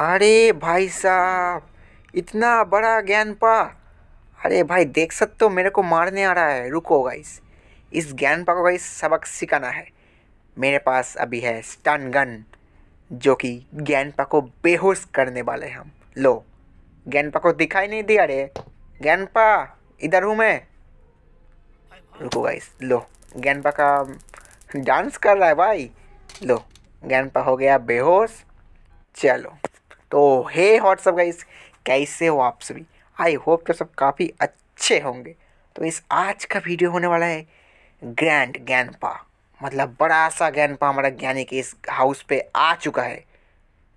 अरे भाई साहब, इतना बड़ा ज्ञानपा अरे भाई, देख सकते हो मेरे को मारने आ रहा है। रुको गाइस। इस ज्ञान ज्ञानपा को गाइस सबक सिखाना है। मेरे पास अभी है स्टन गन जो कि ज्ञानपा को बेहोश करने वाले हम। लो ज्ञानपा को दिखाई नहीं दिया रे ज्ञानपा इधर हूँ मैं। रुको गाइस, लो ज्ञानपा का डांस कर रहा है भाई। लो ज्ञानपा हो गया बेहोश। चलो। तो हे व्हाट्सअप गाइस, कैसे हो आप सभी? आई होप कि सब काफ़ी अच्छे होंगे। तो इस आज का वीडियो होने वाला है ग्रैंड ज्ञानपा मतलब बड़ा सा ज्ञानपा हमारा ज्ञानी के इस हाउस पे आ चुका है।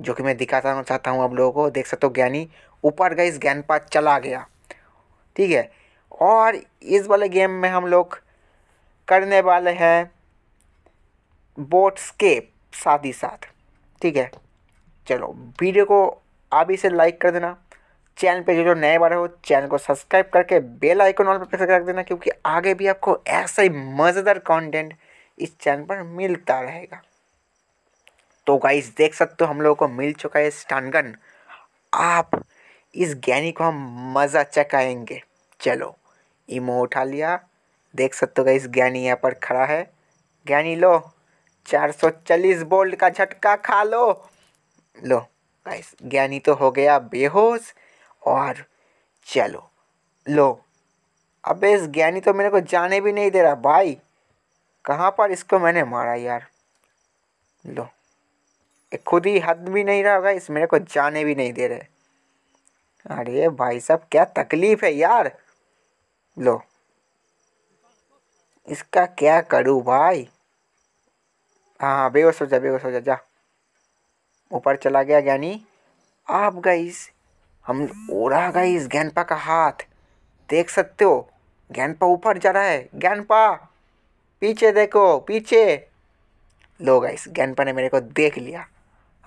जो कि मैं दिखाता चाहता हूँ आप लोगों को देख सकते हो ज्ञानी। ऊपर इस ज्ञानपा चला गया। ठीक है? और इस वाले गेम में हम लोग करने वाले हैं बोट स्केप साथ ही साथ। ठीक है? चलो, वीडियो को अभी से लाइक कर देना। चैनल पे जो जो नए बारे हो चैनल को सब्सक्राइब करके बेल आइकन ऑल पर प्रेस कर देना, क्योंकि आगे भी आपको ऐसा ही मज़ेदार कंटेंट इस चैनल पर मिलता रहेगा। तो गाइस देख सकते हो हम लोगों को मिल चुका है स्टानगन आप इस ज्ञानी को हम मज़ा चकाएँगे। चलो इमो उठा लिया। देख सकते हो गाइस ज्ञानी यहाँ पर खड़ा है। ज्ञानी लो 440 बोल्ट का झटका खा लो। लो गाइस ज्ञानी तो हो गया बेहोश और चलो। लो, अबे इस ज्ञानी तो मेरे को जाने भी नहीं दे रहा, भाई। कहाँ पर इसको मैंने मारा यार? लो खुद ही हद भी नहीं रहा होगा, इस मेरे को जाने भी नहीं दे रहे। अरे भाई साहब, क्या तकलीफ़ है यार? लो, इसका क्या करूँ भाई? हाँ हाँ बेहोश हो जा, बेहोश हो जा जा। ऊपर चला गया ज्ञानी। आप गाइस हम ओढ़ा गाइस ज्ञानपा का हाथ। देख सकते हो, ज्ञानपा ऊपर जा रहा है। ज्ञानपा, पीछे देखो, पीछे। लो गाइस ज्ञानपा ने मेरे को देख लिया।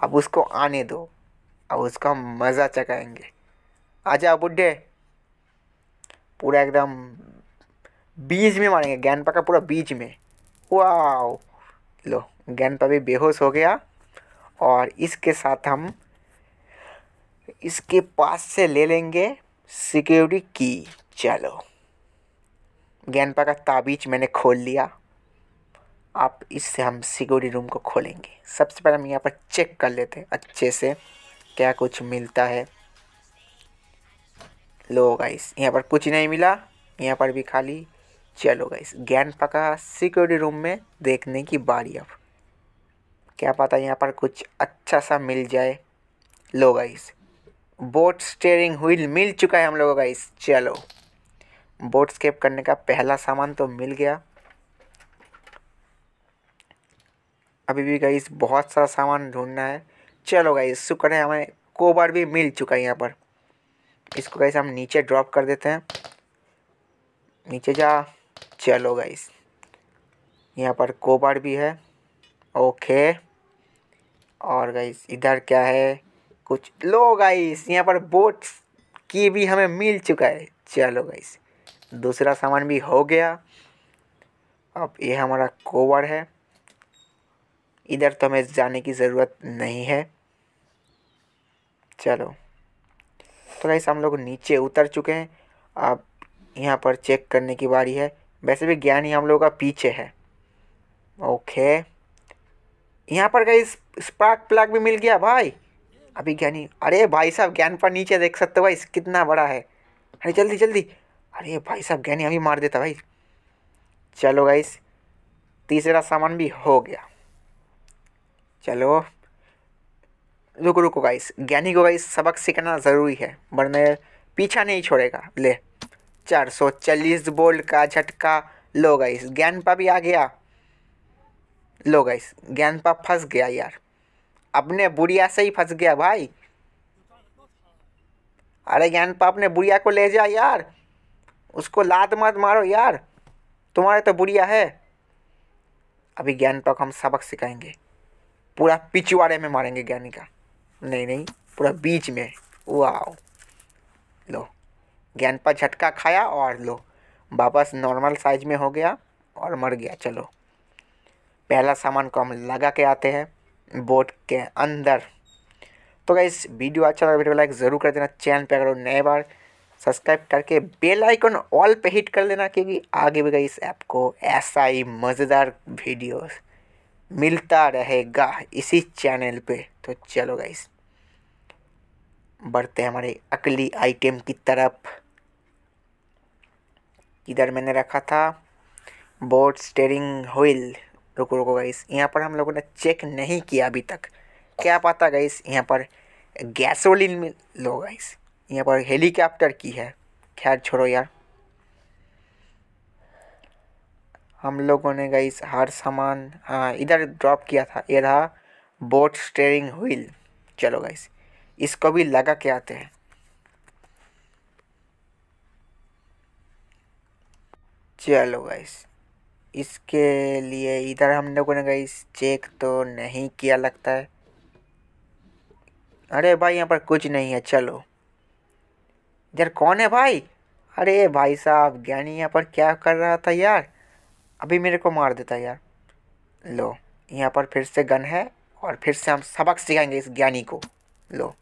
अब उसको आने दो। अब उसका मज़ा चकाएँगे आ जाओ बुढ़े। पूरा एकदम बीच में मारेंगे। ज्ञानपा का पूरा बीच में। वाह लो, ज्ञानपा भी बेहोश हो गया। और इसके साथ हम इसके पास से ले लेंगे सिक्योरिटी की चलो। ज्ञानपा का ताबीज मैंने खोल लिया। आप इससे हम सिक्योरिटी रूम को खोलेंगे। सबसे पहले हम यहाँ पर चेक कर लेते हैं अच्छे से, क्या कुछ मिलता है। लो गाइस यहाँ पर कुछ नहीं मिला, यहाँ पर भी खाली। चलो गाइस ज्ञानपा का सिक्योरिटी रूम में देखने की बारी अब। क्या पता यहाँ पर कुछ अच्छा सा मिल जाए लो गाइस। बोट स्टेयरिंग व्हील मिल चुका है हम लोगों का इस, चलो। बोट स्केप करने का पहला सामान तो मिल गया। अभी भी गाइस बहुत सारा सामान ढूंढना है। चलो गाइस शुक्र है। हमें कोबर भी मिल चुका है यहाँ पर। इसको गाइस हम नीचे ड्रॉप कर देते हैं। नीचे जा। चलो गाइस, यहाँ पर कोबर भी है। ओके। और गाइस इधर क्या है? कुछ लो गाइस यहाँ पर बोट की भी हमें मिल चुका है। चलो गाइस दूसरा सामान भी हो गया। अब ये हमारा कोवर है। इधर तो हमें जाने की ज़रूरत नहीं है। चलो। तो गाइस हम लोग नीचे उतर चुके हैं। अब यहाँ पर चेक करने की बारी है। वैसे भी ज्ञान ही हम लोग का पीछे है। ओके। यहाँ पर गई स्पार्क प्लग भी मिल गया भाई। अभी ज्ञानी, अरे भाई साहब, ज्ञान पर नीचे देख सकते हो भाई कितना बड़ा है। अरे जल्दी जल्दी। अरे भाई साहब, ज्ञानी अभी मार देता भाई। चलो गाइस तीसरा सामान भी हो गया। चलो। रुको रुको गाइस ज्ञानी को गाइस सबक सीखना ज़रूरी है, वरना पीछा नहीं छोड़ेगा। ले, चार सौ चालीस बोल्ट का झटका। लो गाइस ज्ञान पा भी आ गया। लो गाइस ज्ञानपा फंस गया यार। अपने बुढ़िया से ही फंस गया भाई। अरे ज्ञान ज्ञानपा अपने बुढ़िया को ले जा यार। उसको लात मत मारो यार। तुम्हारे तो बुढ़िया है। अभी ज्ञानपा को हम सबक सिखाएँगे। पूरा पिछवाड़े में मारेंगे ज्ञानी का। नहीं नहीं, पूरा बीच में। वाह लो। ज्ञान ज्ञानपा झटका खाया और लो। वापस नॉर्मल साइज़ में हो गया और मर गया। चलो। पहला सामान को हम लगा के आते हैं बोट के अंदर। तो गाइस वीडियो अच्छा लगा, वीडियो लाइक ज़रूर कर देना, चैनल पे अगर नए बार सब्सक्राइब करके बेल आइकन ऑल पे हिट कर देना क्योंकि आगे भी गई इस ऐप को ऐसा ही मज़ेदार वीडियोस मिलता रहेगा इसी चैनल पे। तो चलो गाइस बढ़ते हैं हमारे अगली आइटम की तरफ़। इधर मैंने रखा था बोट स्टेयरिंग व्हील रुको रुको गाइस, यहाँ पर हम लोगों ने चेक नहीं किया अभी तक। क्या पता गाइस, यहाँ पर गैसोलिन में लो गाइस, यहाँ पर हेलीकॉप्टर की है। खैर, छोड़ो यार। हम लोगों ने गाइस हर सामान हाँ इधर ड्रॉप किया था। ये रहा बोट स्टेयरिंग व्हील। चलो गाइस, इसको भी लगा के आते हैं। चलो गाइस। इसके लिए इधर हम लोगों ने गाइस चेक तो नहीं किया लगता है। अरे भाई, यहाँ पर कुछ नहीं है, चलो। इधर कौन है भाई? अरे भाई साहब, ज्ञानी यहाँ पर क्या कर रहा था यार? अभी मेरे को मार देता यार। लो, यहाँ पर फिर से गन है और फिर से हम सबक सिखाएँगे इस ज्ञानी को। लो,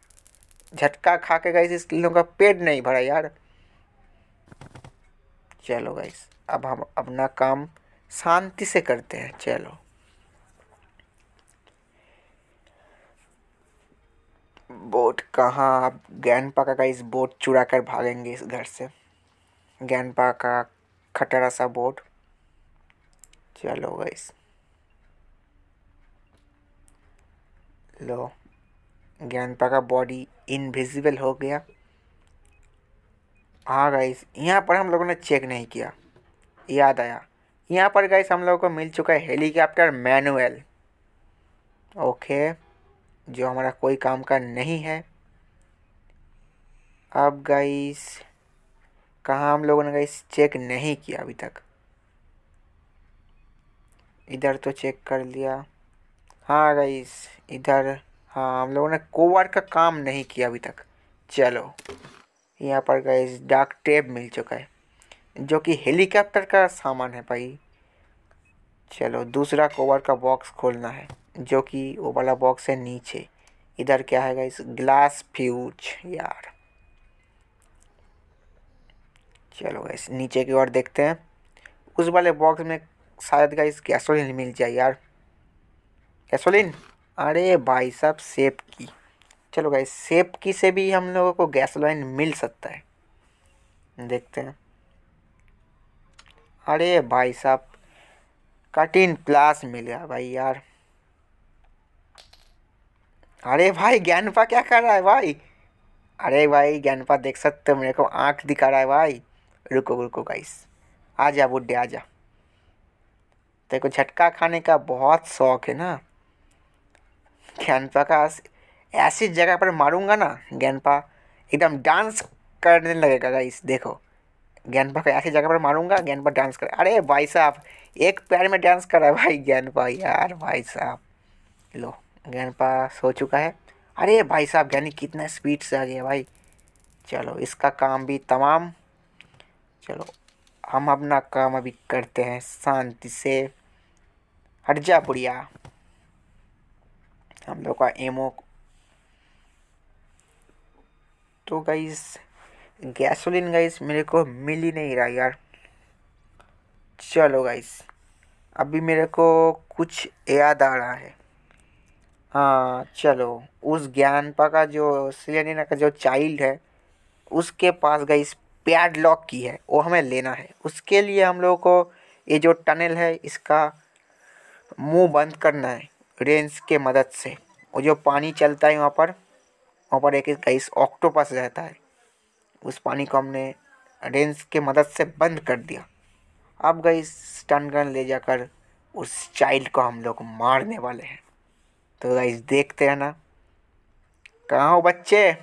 झटका खा के गई इस लोगों का पेट नहीं भरा यार। चलो गाइस अब हम अपना काम शांति से करते हैं, चलो। बोट कहाँ? अब ज्ञानपा का इस बोट चुरा कर भागेंगे इस घर से। ज्ञानपा का खटरा सा बोट। चलो गाइस लो। ज्ञानपा का बॉडी इनविजिबल हो गया। हाँ गाइस यहाँ पर हम लोगों ने चेक नहीं किया। याद आया। यहाँ पर गाइस हम लोगों को मिल चुका है हेलीकॉप्टर मैनुअल ओके जो हमारा कोई काम का नहीं है। अब गाइस कहाँ हम लोगों ने गाइस चेक नहीं किया अभी तक? इधर तो चेक कर लिया। हाँ गाइस इधर हाँ हम लोगों ने कोवर का काम नहीं किया अभी तक। चलो, यहाँ पर गाइस डाक टेप मिल चुका है। जो कि हेलीकॉप्टर का सामान है भाई। चलो, दूसरा कवर का बॉक्स खोलना है, जो कि वो वाला बॉक्स है नीचे। इधर क्या है गाइस ग्लास फ्यूज यार। चलो गाइस नीचे की ओर देखते हैं। उस वाले बॉक्स में शायद गाइस गैसोलीन मिल जाए यार। गैसोलीन अरे भाई साहब सेप की चलो गाइस सेप की से भी हम लोगों को गैसोलीन मिल सकता है। देखते हैं। अरे भाई साहब कटिन प्लास मिल गया भाई यार। अरे भाई, ज्ञानपा क्या कर रहा है भाई? अरे भाई, ज्ञानपा देख सकते हो, मेरे को आँख दिखा रहा है भाई। रुको रुको गाइस आ जा बुढ़े, आ जा। को झटका खाने का बहुत शौक है ना। ज्ञानपा का ऐसी जगह पर मारूँगा ना, ज्ञानपा, एकदम डांस करने लगेगा गाइस देखो। ज्ञानपा को ऐसी जगह पर मारूँगा, ज्ञानपा डांस कर। अरे भाई साहब, एक पैर में डांस कर रहा है भाई ज्ञानपा, यार भाई साहब। लो, ज्ञानपा सो चुका है। अरे भाई साहब, ज्ञानी कितना स्पीड से आ गया भाई। चलो, इसका काम भी तमाम। चलो, हम अपना काम अभी करते हैं शांति से। हट जा बुढ़िया। हम लोग का एमो तो गाइस गैसोलीन गाइस मेरे को मिल ही नहीं रहा यार। चलो गाइस, अभी मेरे को कुछ याद आ रहा है। हाँ चलो, उस ज्ञानपा का जो सिलेंडर का जो चाइल्ड है, उसके पास गाइस पैड लॉक की है, वो हमें लेना है। उसके लिए हम लोगों को ये जो टनल है, इसका मुँह बंद करना है रेंस के मदद से। वो जो पानी चलता है वहाँ पर वहाँ पर एक गाइस ऑक्टोपस रहता है। उस पानी को हमने रेंस के मदद से बंद कर दिया। अब गई स्टन गन ले जाकर उस चाइल्ड को हम लोग मारने वाले हैं। तो गाइस देखते हैं ना कहाँ हो बच्चे?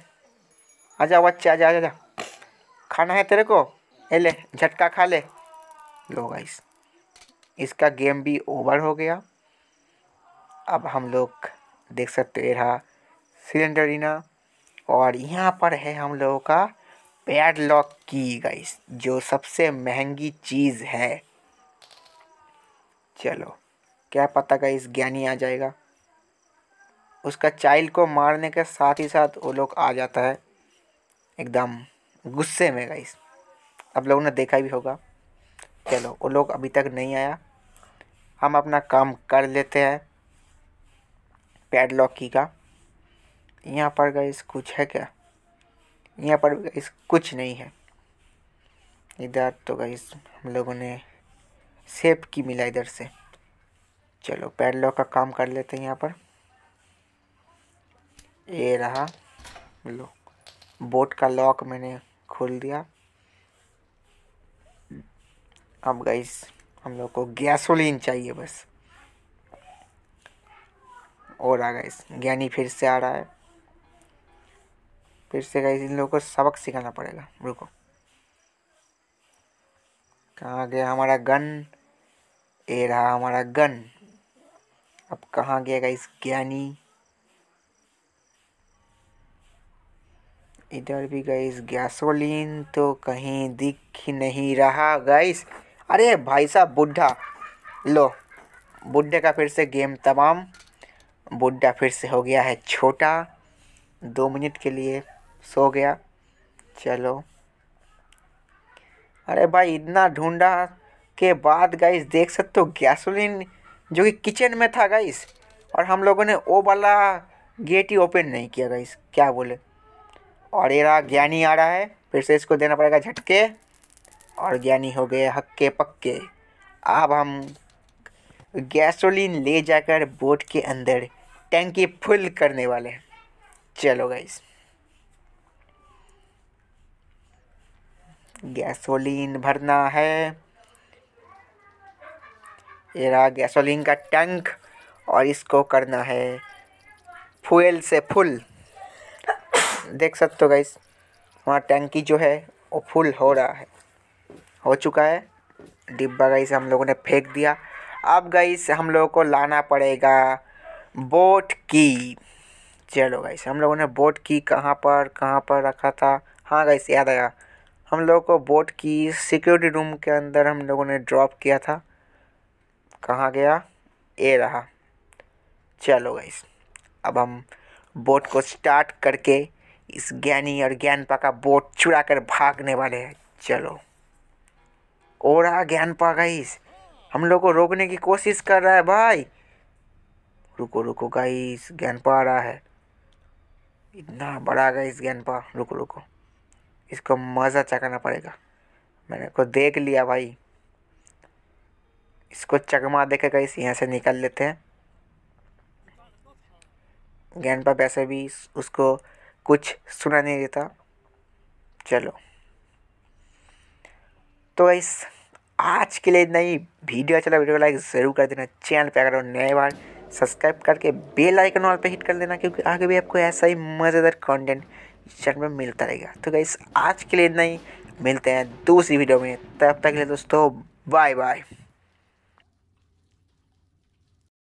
आजा बच्चे आजा आजा खाना है तेरे को? ए ले, झटका खा ले। लो गाइस इसका गेम भी ओवर हो गया। अब हम लोग देख सकते रहा सिलेंडरिना और यहाँ पर है हम लोगों का पैडलॉक की गाइस जो सबसे महँगी चीज़ है। चलो, क्या पता गाइस ज्ञानी आ जाएगा। उसका चाइल्ड को मारने के साथ ही साथ वो लोग आ जाता है। एकदम गुस्से में गाइस आप लोगों ने देखा भी होगा। चलो, वो लोग अभी तक नहीं आया। हम अपना काम कर लेते हैं पैडलॉक की का। यहाँ पर गाइस कुछ है क्या? यहाँ पर गाइस कुछ नहीं है। इधर तो गाइस हम लोगों ने सेफ़ की मिला इधर से। चलो पैडलॉक का काम कर लेते हैं यहाँ पर। ये रहा, लो बोट का लॉक मैंने खोल दिया। अब गाइस हम लोग को गैसोलीन चाहिए बस। और आ गाइस ज्ञानी फिर से आ रहा है। फिर से गाइस इन लोगों को सबक सिखाना पड़ेगा। रुको। कहाँ गया हमारा गन ए रहा हमारा गन अब कहाँ गया गाइस ज्ञानी इधर भी गाइस गैसोलीन तो कहीं दिख नहीं रहा गाइस अरे भाई साहब, बुढ़ा। लो। बुढ़े का फिर से गेम तमाम। बुढ़ा फिर से हो गया है छोटा। दो मिनट के लिए सो गया। चलो। अरे भाई, इतना ढूंढा के बाद गाइस देख सकते हो गैसोलीन जो कि किचन में था गाइस और हम लोगों ने वो वाला गेट ही ओपन नहीं किया गाइस क्या बोले? और ये रहा, ज्ञानी आ रहा है, फिर से इसको देना पड़ेगा झटके, और ज्ञानी हो गए हक्के पक्के। अब हम गैसोलीन ले जाकर बोट के अंदर टैंकी फुल करने वाले हैं। चलो गाइस गैसोलीन भरना है। ये रहा गैसोलीन का टैंक और इसको करना है। फ्यूल से फुल। देख सकते हो गाइस वहाँ टैंकी जो है, वो फुल हो रहा है। हो चुका है। डिब्बा गाइस हम लोगों ने फेंक दिया। अब गाइस हम लोगों को लाना पड़ेगा बोट की। चलो गाइस हम लोगों ने बोट की कहाँ पर कहाँ पर रखा था? हाँ गाइस याद आया। हम लोगों को बोट की सिक्योरिटी रूम के अंदर हम लोगों ने ड्रॉप किया था। कहाँ गया? ये रहा। चलो गाइस अब हम बोट को स्टार्ट करके इस ज्ञानी और ज्ञानपा का बोट चुरा कर भागने वाले हैं। चलो। और आ ज्ञानपा गाइस हम लोग को रोकने की कोशिश कर रहा है भाई। रुको रुको गाइस ज्ञानपा आ रहा है। इतना बड़ा गाइस ज्ञानपा। रुको रुको। इसको मज़ा चकाना पड़ेगा। मैंने को देख लिया भाई। इसको चकमा देखे गाइस यहाँ से निकल लेते हैं। ज्ञानपा वैसे भी उसको कुछ सुना नहीं देता। चलो। तो इस आज के लिए नई वीडियो चला वीडियो को लाइक ज़रूर कर देना। चैनल पे अगर नए बार सब्सक्राइब करके बेल आइकन वाल पे हिट कर देना क्योंकि आगे भी आपको ऐसा ही मज़ेदार कंटेंट चैनल में मिलता रहेगा। तो गाइस आज के लिए इतना ही। मिलते हैं दूसरी वीडियो में। तब तक के लिए दोस्तों बाय बाय